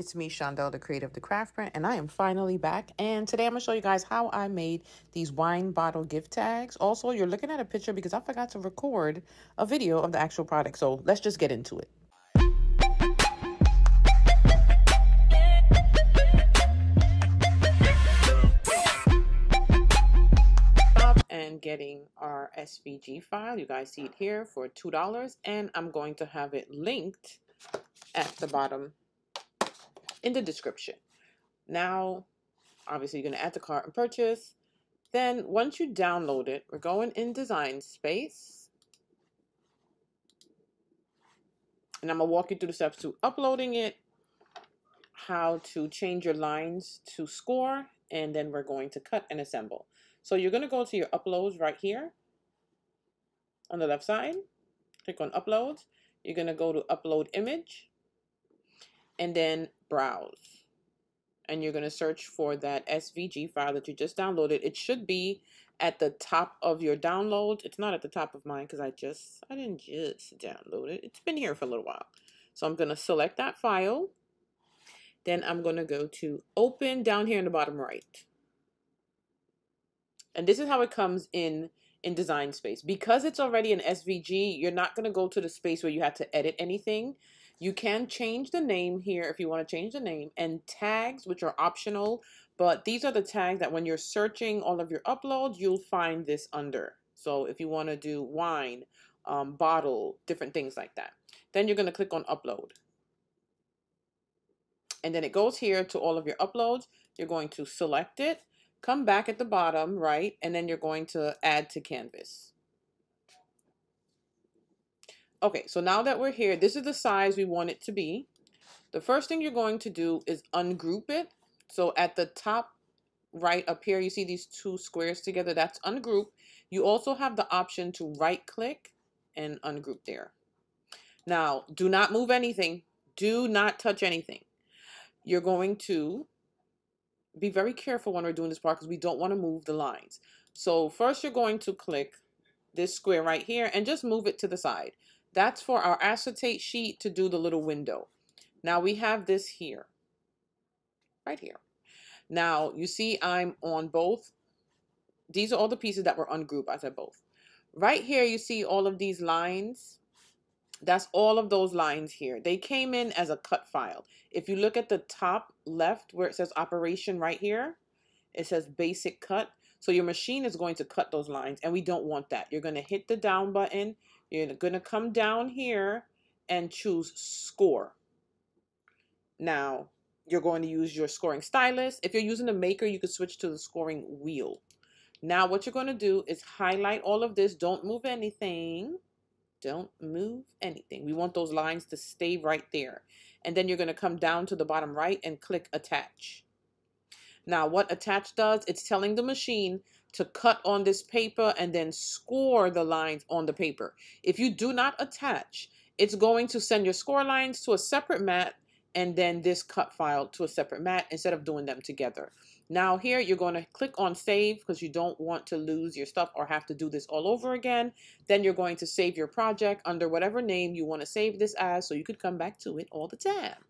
It's me, Shondell, the creator of The Craft Print, and I am finally back. And today I'm going to show you guys how I made these wine bottle gift tags. Also, you're looking at a picture because I forgot to record a video of the actual product. So let's just get into it. and getting our SVG file. You guys see it here for $2 and I'm going to have it linked at the bottom in the description. Now, obviously, you're going to add the cart and purchase. Then, once you download it, we're going in Design Space. And I'm going to walk you through the steps to uploading it, how to change your lines to score, and then we're going to cut and assemble. So you're going to go to your uploads right here on the left side. Click on uploads. You're going to go to upload image and then browse. And you're going to search for that SVG file that you just downloaded. It should be at the top of your download. It's not at the top of mine because I just, I didn't just download it. It's been here for a little while. So I'm going to select that file. Then I'm going to go to open down here in the bottom right. And this is how it comes in in design space. Because it's already an SVG, you're not going to go to the space where you have to edit anything. You can change the name here if you want to change the name and tags, which are optional. But these are the tags that when you're searching all of your uploads, you'll find this under. So if you want to do wine, um, bottle, different things like that. Then you're going to click on upload. And then it goes here to all of your uploads. You're going to select it, come back at the bottom, right? And then you're going to add to canvas. Okay, so now that we're here, this is the size we want it to be. The first thing you're going to do is ungroup it. So at the top right up here, you see these two squares together, that's ungroup. You also have the option to right click and ungroup there. Now, do not move anything. Do not touch anything. You're going to be very careful when we're doing this part because we don't want to move the lines. So first you're going to click this square right here and just move it to the side. That's for our acetate sheet to do the little window. Now we have this here, right here. Now you see I'm on both. These are all the pieces that were ungrouped. I said both. Right here you see all of these lines. That's all of those lines here. They came in as a cut file. If you look at the top left where it says operation right here, it says basic cut. So your machine is going to cut those lines and we don't want that. You're going to hit the down button you're going to come down here and choose score. Now, you're going to use your scoring stylus. If you're using a maker, you could switch to the scoring wheel. Now, what you're going to do is highlight all of this. Don't move anything. Don't move anything. We want those lines to stay right there. And then you're going to come down to the bottom right and click attach. Now, what attach does, it's telling the machine to cut on this paper and then score the lines on the paper. If you do not attach, it's going to send your score lines to a separate mat and then this cut file to a separate mat instead of doing them together. Now here you're going to click on save because you don't want to lose your stuff or have to do this all over again. Then you're going to save your project under whatever name you want to save this as so you could come back to it all the time.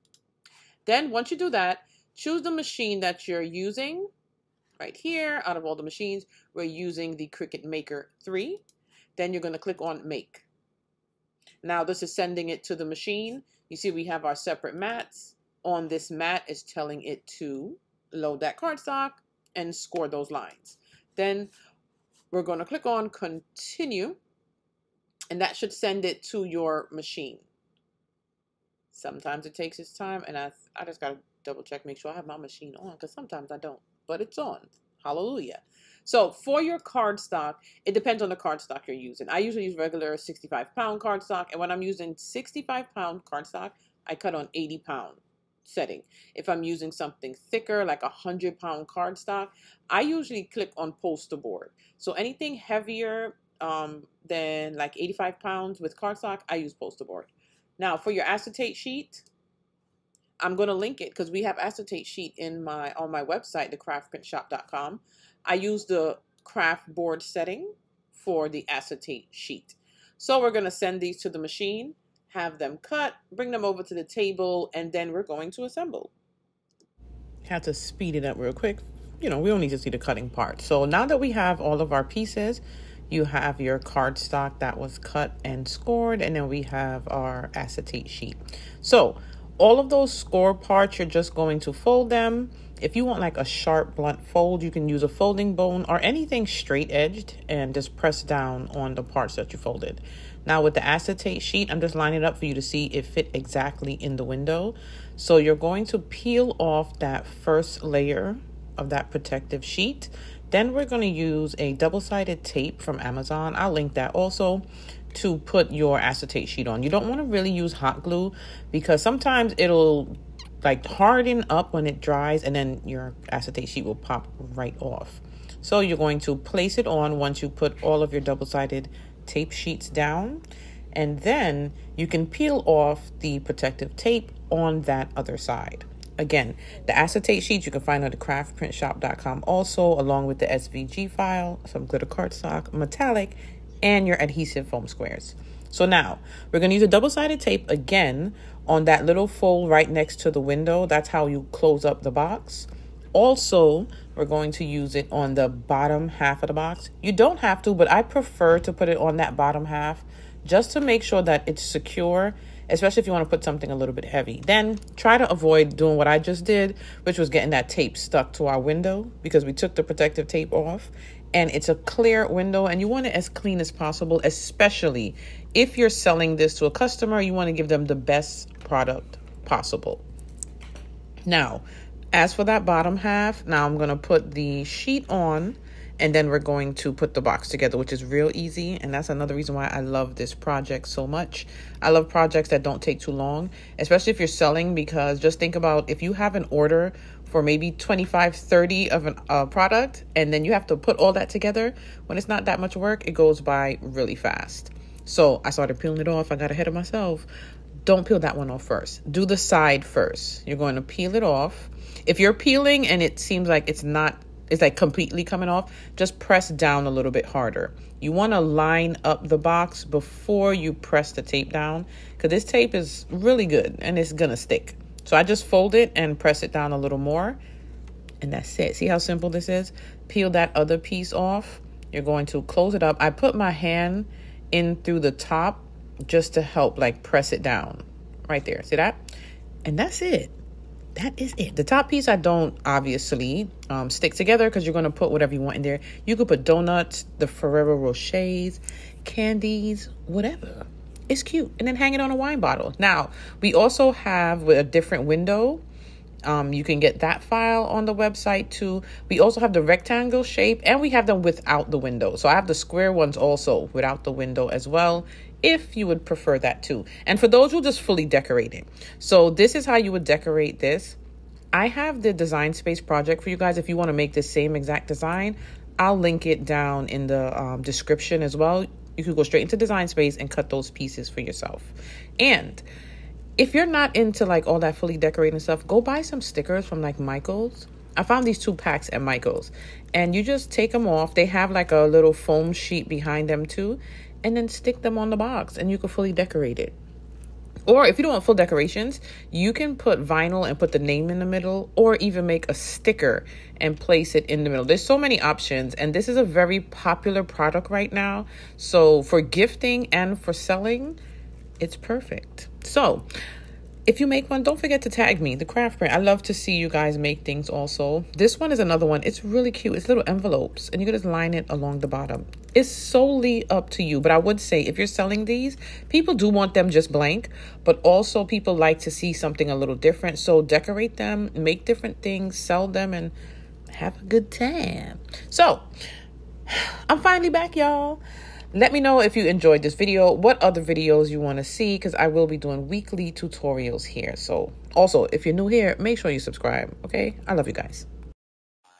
Then once you do that, choose the machine that you're using right here. Out of all the machines, we're using the Cricut Maker 3. Then you're going to click on Make. Now this is sending it to the machine. You see we have our separate mats. On this mat is telling it to load that cardstock and score those lines. Then we're going to click on Continue and that should send it to your machine. Sometimes it takes its time and I, I just got to double check, make sure I have my machine on because sometimes I don't but it's on. Hallelujah. So for your cardstock, it depends on the cardstock you're using. I usually use regular 65 pound cardstock. And when I'm using 65 pound cardstock, I cut on 80 pound setting. If I'm using something thicker, like a 100 pound cardstock, I usually click on poster board. So anything heavier um, than like 85 pounds with cardstock, I use poster board. Now for your acetate sheet, I'm going to link it because we have acetate sheet in my on my website, thecraftprintshop.com. I use the craft board setting for the acetate sheet. So we're going to send these to the machine, have them cut, bring them over to the table, and then we're going to assemble. Had to speed it up real quick. You know, we don't need to see the cutting part. So now that we have all of our pieces, you have your cardstock that was cut and scored, and then we have our acetate sheet. So all of those score parts, you're just going to fold them. If you want like a sharp blunt fold, you can use a folding bone or anything straight edged and just press down on the parts that you folded. Now with the acetate sheet, I'm just lining it up for you to see it fit exactly in the window. So you're going to peel off that first layer of that protective sheet. Then we're going to use a double-sided tape from Amazon. I'll link that also to put your acetate sheet on. You don't want to really use hot glue because sometimes it'll like harden up when it dries and then your acetate sheet will pop right off. So you're going to place it on once you put all of your double-sided tape sheets down and then you can peel off the protective tape on that other side. Again, the acetate sheets you can find on the craftprintshop.com also, along with the SVG file, some glitter cardstock, metallic, and your adhesive foam squares. So now we're going to use a double-sided tape again on that little fold right next to the window. That's how you close up the box. Also, we're going to use it on the bottom half of the box. You don't have to, but I prefer to put it on that bottom half just to make sure that it's secure especially if you want to put something a little bit heavy. Then try to avoid doing what I just did, which was getting that tape stuck to our window because we took the protective tape off and it's a clear window and you want it as clean as possible, especially if you're selling this to a customer, you want to give them the best product possible. Now, as for that bottom half, now I'm going to put the sheet on and then we're going to put the box together which is real easy. And that's another reason why i love this project so much. I love projects that don't take too long especially if you're selling because just think about if you have an order for maybe 25 30 of a uh, product and then you have to put all that together when it's not that much work it goes by really fast. So i started peeling it off. I got ahead of myself. Don't peel that one off first. Do the side first. You're going to peel it off. If you're peeling and it seems like it's not is like completely coming off, just press down a little bit harder. You want to line up the box before you press the tape down because this tape is really good and it's going to stick. So I just fold it and press it down a little more. And that's it. See how simple this is? Peel that other piece off. You're going to close it up. I put my hand in through the top just to help like press it down right there. See that? And that's it that is it. The top piece I don't obviously um, stick together because you're going to put whatever you want in there. You could put donuts, the Ferrero Rochers, candies, whatever. It's cute. And then hang it on a wine bottle. Now, we also have with a different window. Um, you can get that file on the website too. We also have the rectangle shape and we have them without the window. So I have the square ones also without the window as well if you would prefer that too. And for those who just fully decorate it. So this is how you would decorate this. I have the design space project for you guys. If you want to make the same exact design, I'll link it down in the um, description as well. You can go straight into design space and cut those pieces for yourself. And if you're not into like all that fully decorating stuff, go buy some stickers from like Michaels. I found these two packs at Michaels and you just take them off. They have like a little foam sheet behind them too and then stick them on the box and you can fully decorate it. Or if you don't want full decorations, you can put vinyl and put the name in the middle, or even make a sticker and place it in the middle. There's so many options, and this is a very popular product right now. So for gifting and for selling, it's perfect. So if you make one, don't forget to tag me, the craft print. I love to see you guys make things also. This one is another one. It's really cute. It's little envelopes and you can just line it along the bottom. It's solely up to you. But I would say if you're selling these, people do want them just blank, but also people like to see something a little different. So decorate them, make different things, sell them, and have a good time. So I'm finally back, y'all. Let me know if you enjoyed this video, what other videos you want to see, because I will be doing weekly tutorials here. So also, if you're new here, make sure you subscribe, okay? I love you guys.